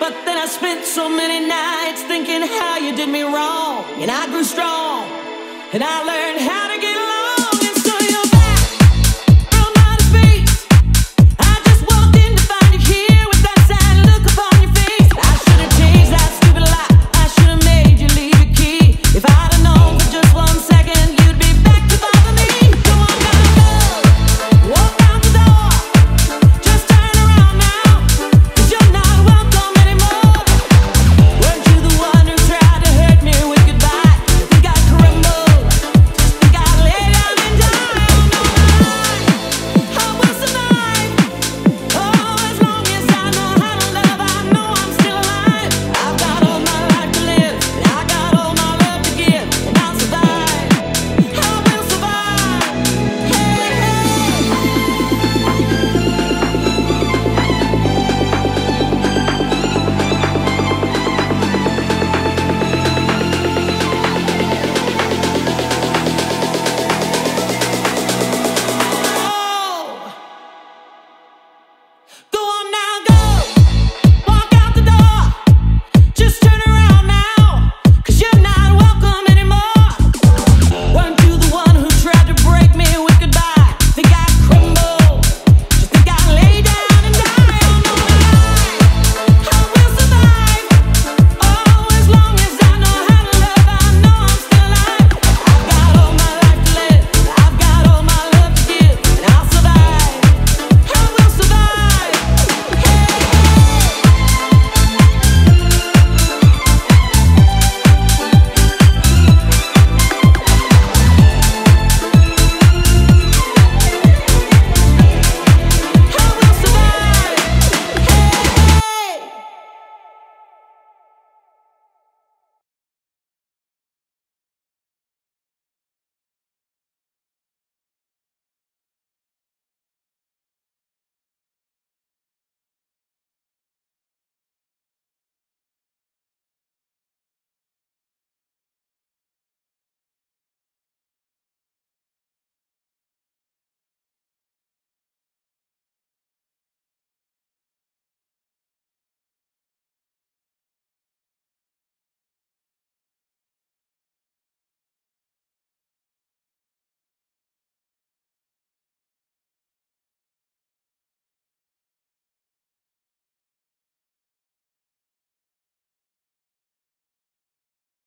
But then I spent so many nights thinking how you did me wrong. And I grew strong, and I learned how to get along.